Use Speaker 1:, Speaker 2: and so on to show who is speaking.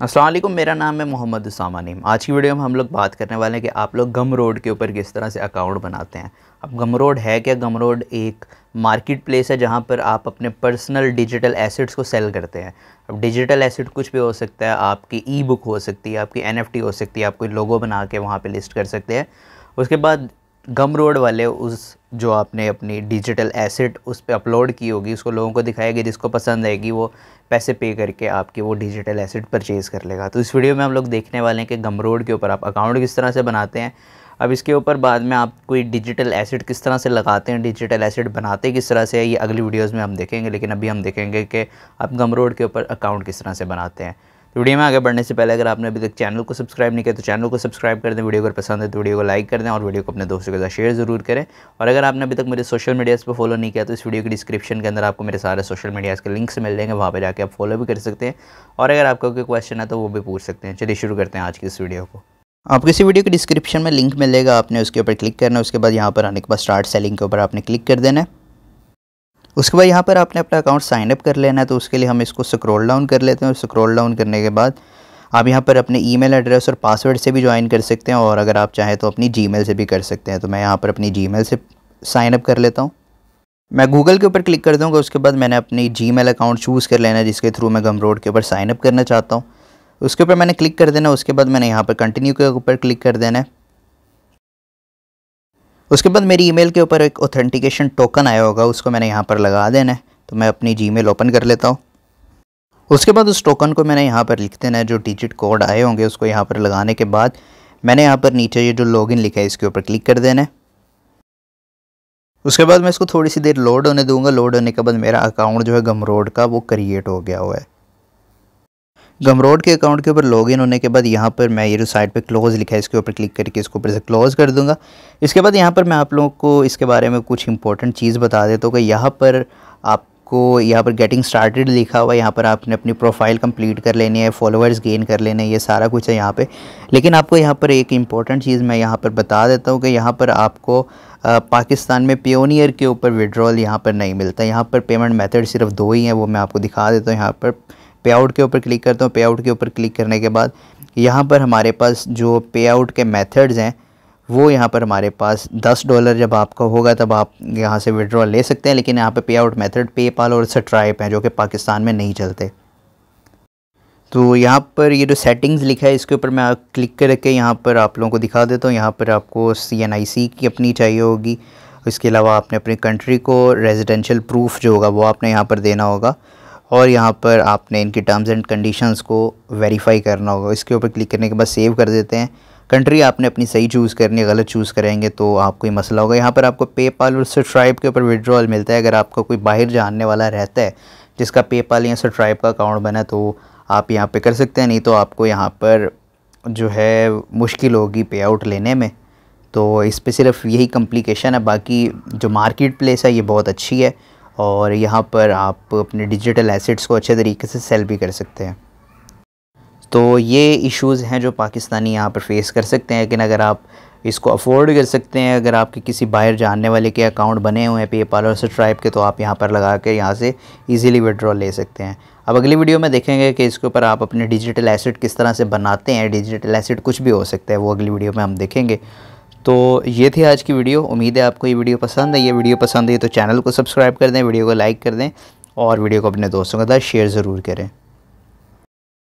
Speaker 1: असलम मेरा नाम है मोहम्मद उसामा नीम। आज की वीडियो में हम लोग बात करने वाले हैं कि आप लोग गम रोड के ऊपर किस तरह से अकाउंट बनाते हैं। अब गम रोड है क्या? गम रोड एक मार्केट प्लेस है जहाँ पर आप अपने पर्सनल डिजिटल एसेट्स को सेल करते हैं। अब डिजिटल एसेट कुछ भी हो सकता है, आपकी ई बुक हो सकती है, आपकी एनएफटी हो सकती है, आप कोई लोगो बना के वहाँ पर लिस्ट कर सकते हैं। उसके बाद गम रोड वाले उस जो आपने अपनी डिजिटल एसेट उस पर अपलोड की होगी, उसको लोगों को दिखाएगी, जिसको पसंद आएगी, वो पैसे पे करके आपकी वो डिजिटल एसेट परचेज़ कर लेगा। तो इस वीडियो में हम लोग देखने वाले हैं कि गम रोड के ऊपर आप अकाउंट किस तरह से बनाते हैं। अब इसके ऊपर बाद में आप कोई डिजिटल एसेट किस तरह से लगाते हैं डिजिटल एसेट बनाते किस तरह से ये अगली वीडियोज़ में हम देखेंगे, लेकिन अभी हम देखेंगे कि आप गम रोड के ऊपर अकाउंट किस तरह से बनाते हैं। वीडियो में आगे बढ़ने से पहले अगर आपने अभी तक चैनल को सब्सक्राइब नहीं किया तो चैनल को सब्सक्राइब कर दें, वीडियो अगर पसंद है तो वीडियो को लाइक कर दें और वीडियो को अपने दोस्तों के साथ शेयर ज़रूर करें। और अगर आपने अभी तक मेरे सोशल मीडियाज़ पर फॉलो नहीं किया तो इस वीडियो के डिस्क्रिप्शन के अंदर आपको मेरे सारे सोशल मीडियाज़ के लिंक्स मिल जाएँगे, वहाँ पर जाकर आप फॉलो भी कर सकते हैं। और अगर आपका कोई क्वेश्चन है तो वो भी पूछ सकते हैं। चलिए शुरू करते हैं आज की इस वीडियो को। आप किसी वीडियो के डिस्क्रिप्शन में लिंक मिलेगा, आपने उसके ऊपर क्लिक करना है, उसके बाद यहाँ पर आने के बाद स्टार्ट सेलिंग के ऊपर आपने क्लिक कर देना है। उसके बाद यहाँ पर आपने अपना अकाउंट साइन अप कर लेना है तो उसके लिए हम इसको स्क्रॉल डाउन कर लेते हैं। और स्क्रॉल डाउन करने के बाद आप यहाँ पर अपने ईमेल एड्रेस और पासवर्ड से भी ज्वाइन कर सकते हैं, और अगर आप चाहें तो अपनी जीमेल से भी कर सकते हैं। तो मैं यहाँ पर अपनी जीमेल से साइन अप कर लेता हूँ। मैं गूगल के ऊपर क्लिक कर दूँगा, उसके बाद मैंने अपनी जी अकाउंट चूज़ कर लेना है, जिसके थ्रू मैं गम रोड के ऊपर साइन अप करना चाहता हूँ। उसके ऊपर मैंने क्लिक कर देना उसके बाद मैंने यहाँ पर कंटिन्यू के ऊपर क्लिक कर देना है। उसके बाद मेरी ईमेल के ऊपर एक ऑथेंटिकेशन टोकन आया होगा, उसको मैंने यहाँ पर लगा देना है तो मैं अपनी जीमेल ओपन कर लेता हूँ। उसके बाद उस टोकन को मैंने यहाँ पर लिख देना है, जो डिजिट कोड आए होंगे, उसको यहाँ पर लगाने के बाद मैंने यहाँ पर नीचे ये जो लॉगिन लिखा है, इसके ऊपर क्लिक कर देना है। उसके बाद मैं इसको थोड़ी सी देर लोड होने दूँगा लोड होने के बाद मेरा अकाउंट जो है गमरोड का, वो क्रिएट हो गया हुआ है। गमरोड के अकाउंट के ऊपर लॉगिन होने के बाद यहाँ पर मैं ये जो साइड पे क्लोज़ लिखा है इसके ऊपर क्लिक करके इसको ऊपर से क्लोज़ कर दूँगा इसके बाद यहाँ पर मैं आप लोगों को इसके बारे में कुछ इंपॉर्टेंट चीज़ बता देता हूँ कि यहाँ पर आप आपको यहाँ पर गेटिंग स्टार्टेड लिखा हुआ है यहाँ पर आपने अपनी प्रोफ़ाइल कंप्लीट कर लेनी है फॉलोअर्स गेन कर लेने ये सारा कुछ है यहाँ पे लेकिन आपको यहाँ पर एक इंपॉर्टेंट चीज़ मैं यहाँ पर बता देता हूँ कि यहाँ पर आपको आ, पाकिस्तान में पियोनियर के ऊपर विड्रॉल यहाँ पर नहीं मिलता यहाँ पर पेमेंट मेथड सिर्फ़ दो ही हैं वो मैं आपको दिखा देता हूँ यहाँ पर पे आउट के ऊपर क्लिक करता हूँ। पे आउट के ऊपर क्लिक करने के बाद यहाँ पर हमारे पास जो पे आउट के मेथड्स हैं, वो यहाँ पर हमारे पास 10 डॉलर जब आपका होगा, तब आप यहाँ से विड्रॉल ले सकते हैं। लेकिन यहाँ पे पे आउट मेथड पेपाल और स्ट्राइप हैं, जो कि पाकिस्तान में नहीं चलते। तो यहाँ पर ये जो सेटिंग्स लिखा है, इसके ऊपर मैं क्लिक करके यहाँ पर आप लोगों को दिखा देता हूँ। यहाँ पर आपको सी एन आई सी की अपनी चाहिए होगी। इसके अलावा आपने अपनी कंट्री को रेजिडेंशियल प्रूफ जो होगा, वो आपने यहाँ पर देना होगा। और यहाँ पर आपने इनकी टर्म्स एंड कंडीशंस को वेरीफाई करना होगा। इसके ऊपर क्लिक करने के बाद सेव कर देते हैं। कंट्री आपने अपनी सही चूज़ करनी है, गलत चूज़ करेंगे तो आपको ही मसला होगा। यहाँ पर आपको पेपाल और सब्सक्राइब के ऊपर विड्रॉल मिलता है। अगर आपका कोई बाहर जानने वाला रहता है, जिसका पेपाल या सब्सक्राइब का अकाउंट बना तो आप यहाँ पे कर सकते हैं। नहीं तो आपको यहाँ पर जो है, मुश्किल होगी पे आउट लेने में। तो इस पर सिर्फ़ यही कम्प्लिकेशन है। बाकी जो मार्केट प्लेस है, ये बहुत अच्छी है। और यहाँ पर आप अपने डिजिटल एसेट्स को अच्छे तरीके से सेल भी कर सकते हैं। तो ये इश्यूज़ हैं जो पाकिस्तानी यहाँ पर फेस कर सकते हैं, लेकिन अगर आप इसको अफोर्ड कर सकते हैं, अगर आपके किसी बाहर जानने वाले के अकाउंट बने हुए हैं पेपाल और स्ट्राइप के तो आप यहाँ पर लगा कर यहाँ से इजीली विड्रॉ ले सकते हैं। अब अगली वीडियो में देखेंगे कि इसके ऊपर आप अपने डिजिटल एसेट किस तरह से बनाते हैं डिजिटल एसेट कुछ भी हो सकता है, वो अगली वीडियो में हम देखेंगे। तो ये थी आज की वीडियो। उम्मीद है आपको ये वीडियो पसंद है। ये वीडियो पसंद है तो चैनल को सब्सक्राइब कर दें, वीडियो को लाइक कर दें और वीडियो को अपने दोस्तों के साथ शेयर ज़रूर करें।